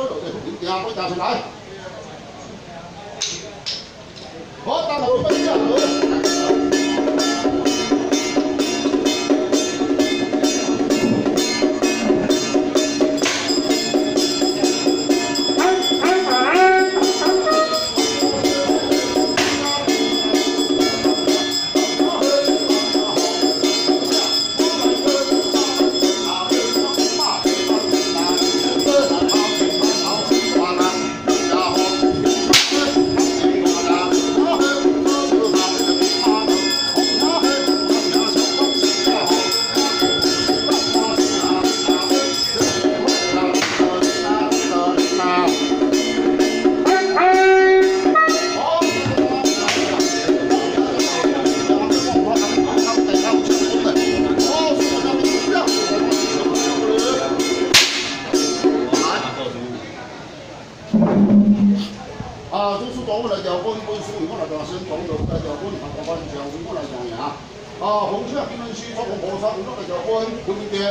波落地，福建波打上来。好，打好分下。我来调分，分边。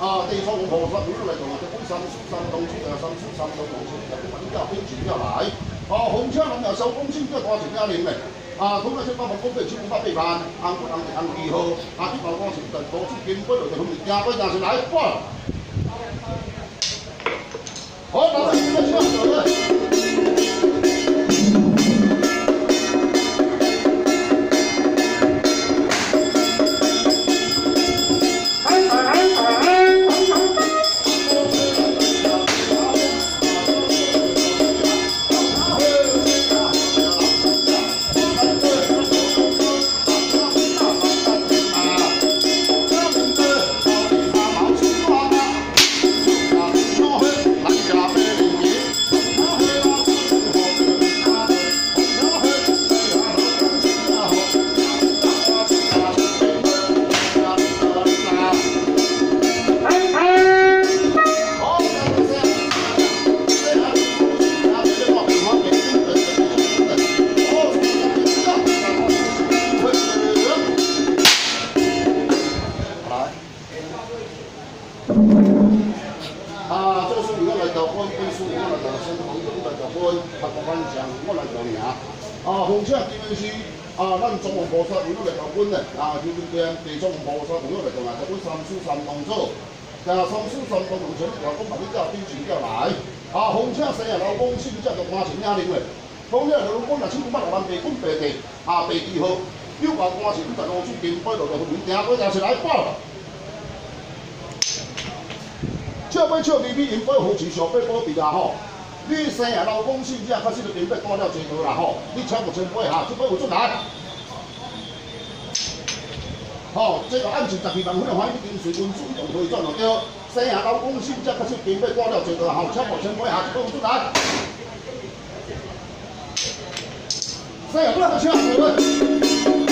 啊，第初红菩萨，我来讲啊，这分三四三东区啊，三四三东东区，啊，这分调分钱调来。啊，红车龙又，收工先叫大钱家零嘞。啊，通常七八万公费，七五百八万，按不按按几号？啊，啲包工钱就多出金龟落就从人家嗰阵时来哇。啊，红色基本是啊，咱中红菩萨我来调分的，啊，就这边地中红菩萨我来调啊，调分三输三动作，加三输三动作，调讲把你叫标准叫来。啊，红色生日老公是不是叫做花钱领的？红色老公若千五百万白滚白地，啊，白二号，六万花钱五十五注金开落来，五件我也是来报。笑买笑咪咪，因保护市上要保庇啦吼。你生日老公死只，确实就金币多了真多啦吼。你超五千八哈，这笔有出来。吼，这个按照十二万块还已经随分主动可以赚到对。生日老公死只，确实金币多了真多啦吼，超五千八哈，这笔有出来。生日不能够抢，对不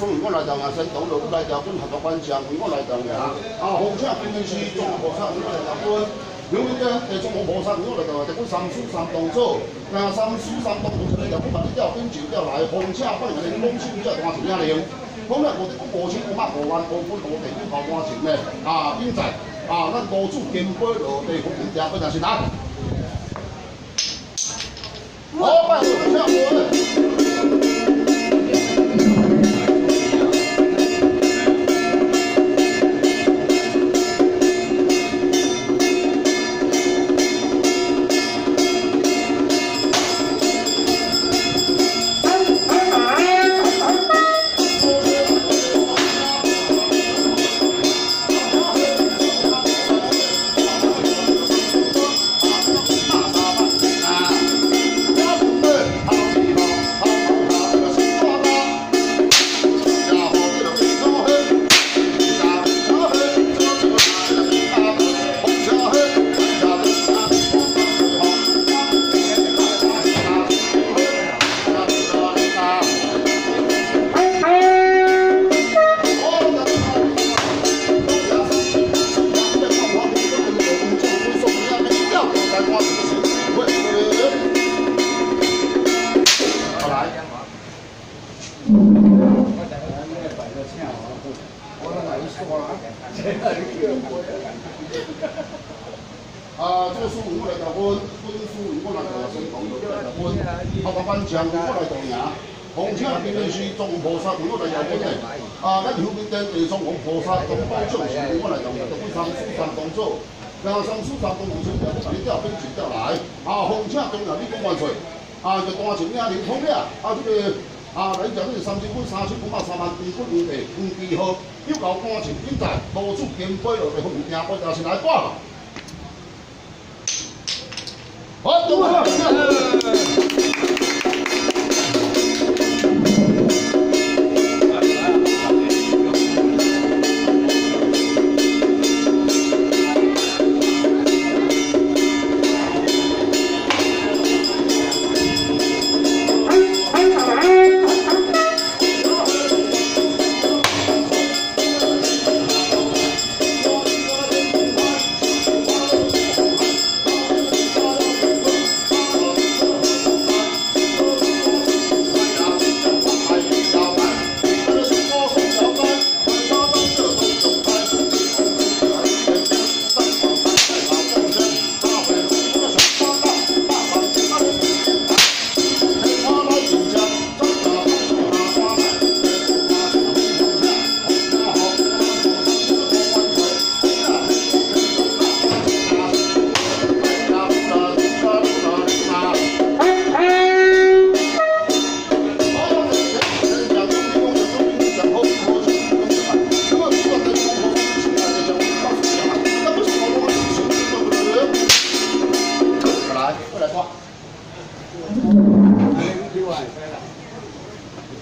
调分分数，我来调牙先导路，我来调分合作关项，我来调牙。啊，红车分分是中红菩萨，我来调分。另外个地中红菩萨，我来调调分三输三动作，啊，三输三动作就来调分把你调分就调来。红车本来你公司只大钱领，今日我哋讲五千五百五万五分五地五头多钱咧，啊，现在啊，咱多主金杯落地福建家分就是哪？好，拜托，下我。六来调分，后头班将五来动赢。红车边面是中菩萨我来调分的，啊，咱后面跟地中红菩萨东宝将是五来动赢，就分三四三动作，然后三四三动作先调，你调分一调来，啊，红车中央你讲万岁，啊，就单前领领通了，啊，这个。啊！来讲，你三千分、三千分、三万分、分五地、五地号，又搞感情，现在多出金杯落来，后面听我调是来挂。好，动作。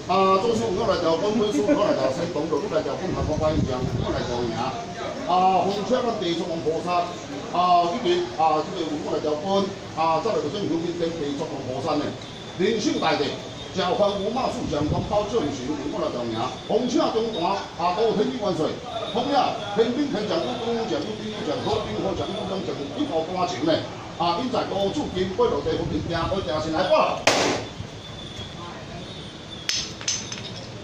啊，做数我来调分分数，我来调先动作，我来调分下方关将，我来调赢。啊，红车跟地藏王菩萨，啊，这边啊，这个我来调分，啊，再来就先后面跟地藏王菩萨呢，人生大地，召唤五马术将光包正行，我来调赢。红车中华，啊，高天地万岁。红呀，天兵天将，武功将，武兵将，好兵好将，武将将，一号感情呢。啊，因在高处经过落地，后面听，我定先来挂。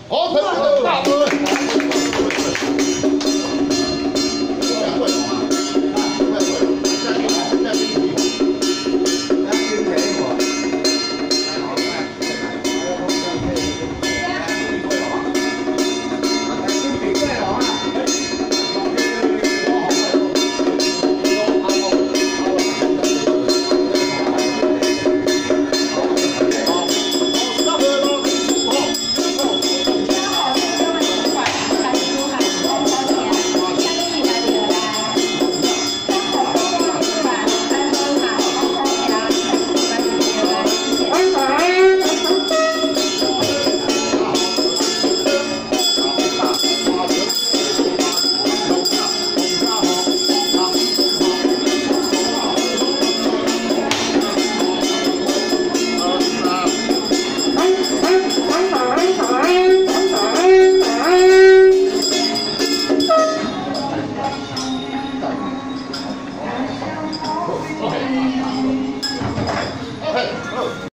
好，大哥。